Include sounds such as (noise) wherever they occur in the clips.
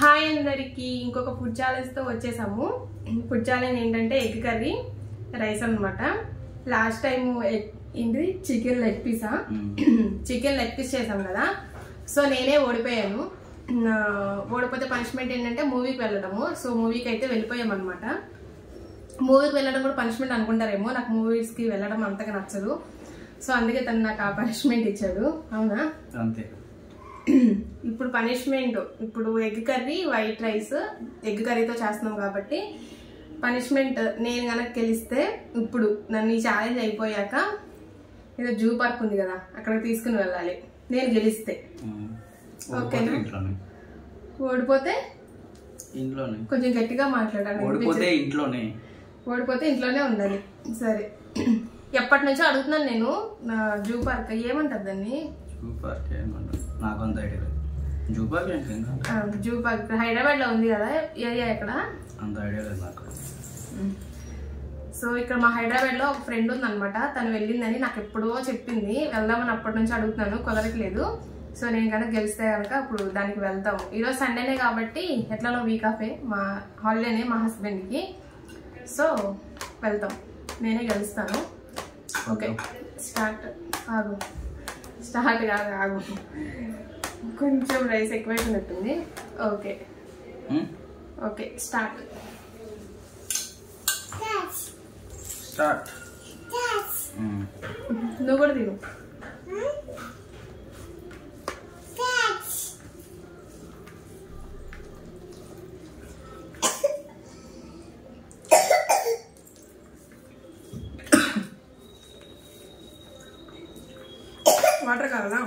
Hi అందరికి. ఇంకొక food ఛాలెంజ్తో వచ్చేసాము. ఫుడ్ ఛాలెంజ్ ఏంటంటే ఎగ్ కర్రీ రైస్ అన్నమాట. లాస్ట్ టైం ఏంటి చికెన్ లెగ్ పీసా? చికెన్ లెగ్ పీస్ చేసాం కదా. సో నేనే ఓడిపోయాను. ఓడిపోతే పనిష్మెంట్ ఏంటంటే మూవీకి వెళ్ళడము. సో మూవీకి అయితే వెళ్ళిపోయాం అనమాట మూవీకి వెళ్ళడం కూడా పనిష్మెంట్ అనుకుంటారేమో. నాకు మూవీస్కి వెళ్ళడం అంతగా నచ్చదు. సో అందుకే తను నాకు ఆ పనిష్మెంట్ ఇచ్చాడు. అవునా? అంతే. (clears throat) ఇప్పుడు పనిష్మెంట్ ఇప్పుడు egg curry white rice egg కర్రీతో చేస్తున్నాం కాబట్టి పనిష్మెంట్ నేను కనుక గెలిస్తే ఇప్పుడు నన్ను ఈ ఛాలెంజ్ అయిపోయాక ఏదో జూ పార్క్ ఉంది కదా అక్కడికి తీసుకుని వెళ్ళాలి. నేను గెలిస్తే. ఓకేనా? ఓడిపోతే ఇంట్లోనే. కొంచెం గట్టిగా మాట్లాడాలి ఓడిపోతే ఇంట్లోనే. ఓడిపోతే ఇంట్లోనే ఉండాలి. సరే. ఎప్పటి నుంచో అడుగుతున్నాను నేను జూ పార్క్ ఏమంటారు దాన్ని? జూ పార్క్ ఏమన్నా నాకు అంత ఐడియా జూ పార్క్ హైదరాబాద్లో ఉంది కదా ఏరియా ఎక్కడ? అంత ఐడియా లేదు నాకు. సో ఇక్కడ మా హైదరాబాద్లో ఒక ఫ్రెండ్ ఉందన్నమాట. తను వెళ్ళిందని నాకు ఎప్పుడో చెప్పింది. వెళ్దామని అప్పటి నుంచి అడుగుతున్నాను కుదరట్లేదు సో నేను కనుక గెలిస్తే కనుక ఇప్పుడు దానికి వెళ్తాము. ఈరోజు సండేనే కాబట్టి ఎట్లానో వీక్ ఆఫే మా హాలిడేనే మా హస్బెండ్కి సో వెళ్తాం. నేనే గెలుస్తాను. ఓకే. స్టార్ట్ ఆగు. స్టార్ట్ కాదు ఆగు. కొంచెం రైస్ ఎక్కువైపోయినట్టుంది. ఓకే. ఉమ్? Okay start. Start um. నువ్వు కూడా తిను. వాటర్ కావాలా?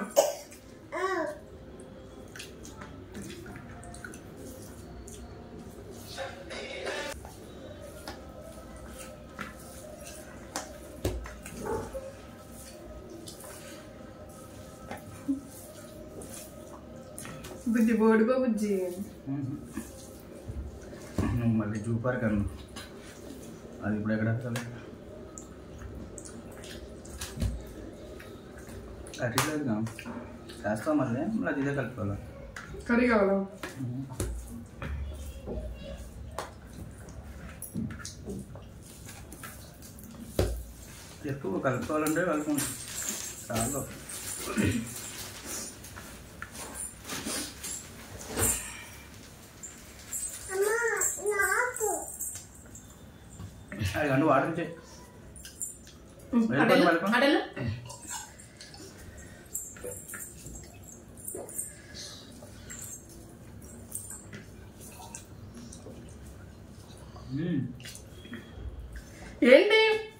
బుజ్జి బోడుకో బుజ్జి ఉమ్. నువ్వు మళ్ళీ జూ పార్క్ అను అది ఇప్పుడు ఎక్కడ వెళ్ళాలి? అటు లేదు చేస్తాం మళ్ళీ మళ్ళీ అది ఇదే కలుపుకోవాలి కర్రీ కావాలా ఎక్కువ కలుపుకోవాలంటే కలుపుకోండి చాలు అది కండు. ఏంటి?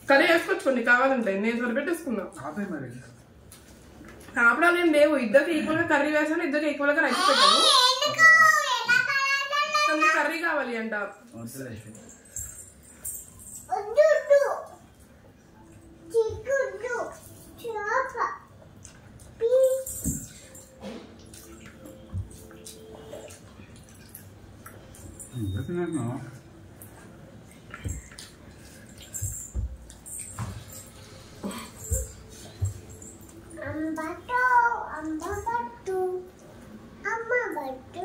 కర్రీ వేసుకొచ్చుకోండి కావాలంటే. నేను సరిపెట్టేసుకున్నా ఆపే మరి. కాపడాలు ఏం లేవు. ఇద్దరికి ఈక్వల్గా కర్రీ వేసాను ఇద్దరికి ఈక్వల్గా రైస్ పెట్టాను. కర్రీ కావాలి అంట. 왜 생각나? 안 봐도 안 봐도 엄마 봐도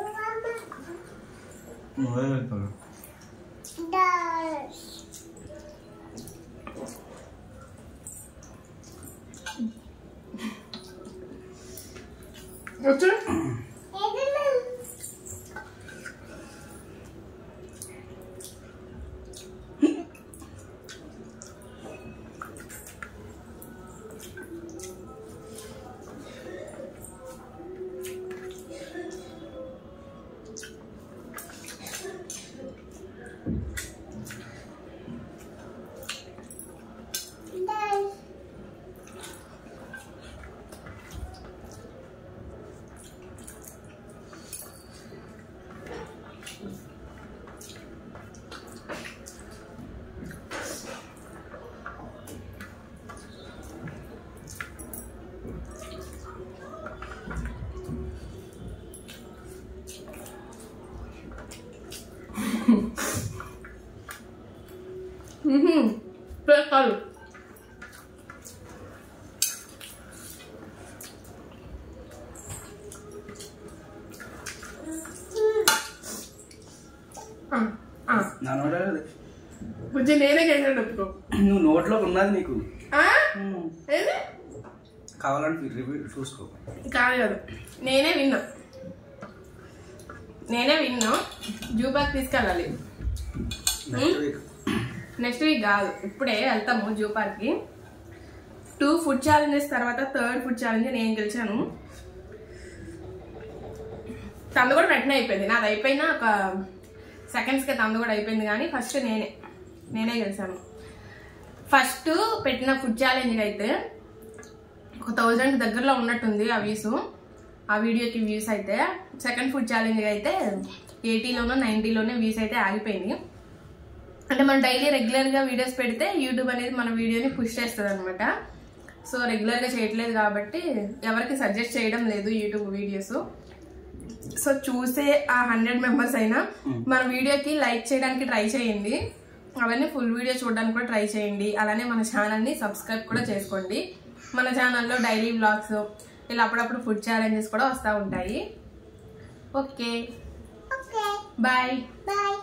엄마 왜 그래? 对。నా నోట కొంచెం నేనే ఒప్పుకో నువ్వు నోట్లో ఉన్నది నీకు? కావాలంటే రివ్యూ చూసుకో. కాదు కాదు. నేనే విన్నా. నేనే విన్నా. జూ పార్క్ తీసుకెళ్ళాలి. నెక్స్ట్ వీక్ నెక్స్ట్ వీక్ కాదు. ఇప్పుడే వెళ్తాము జూ పార్క్కి. టూ ఫుడ్ ఛాలెంజెస్ తర్వాత థర్డ్ ఫుడ్ ఛాలెంజ్ నేను గెలిచాను. తను కూడా వెంటనే అయిపోయింది. నాది అయిపోయినా ఒక సెకండ్స్కి తను కూడా అయిపోయింది కానీ ఫస్ట్ నేనే నేనే గెలిచాను. ఫస్ట్ పెట్టిన ఫుడ్ ఛాలెంజ్ అయితే ఒక థౌజండ్ దగ్గరలో ఉన్నట్టుంది ఆ వ్యూస్ ఆ వీడియోకి వ్యూస్ అయితే సెకండ్ ఫుడ్ ఛాలెంజ్ అయితే ఎయిటీలోనో నైంటీలోనే వ్యూస్ అయితే ఆగిపోయింది. అంటే మనం డైలీ రెగ్యులర్గా వీడియోస్ పెడితే యూట్యూబ్ అనేది మన వీడియోని పుష్ చేస్తుంది అనమాట సో రెగ్యులర్గా చేయట్లేదు కాబట్టి ఎవరికి సజెస్ట్ చేయడం లేదు యూట్యూబ్ వీడియోస్ సో చూసే ఆ హండ్రెడ్ మెంబర్స్ అయినా మన వీడియోకి లైక్ చేయడానికి ట్రై చేయండి. అవన్నీ ఫుల్ వీడియో చూడడానికి కూడా ట్రై చేయండి. అలానే మన ఛానల్ని సబ్స్క్రైబ్ కూడా చేసుకోండి. మన ఛానల్లో డైలీ వ్లాగ్స్ ఇలా అప్పుడప్పుడు ఫుడ్ ఛాలెంజెస్ కూడా వస్తూ ఉంటాయి. ఓకే. బాయ్. Bye.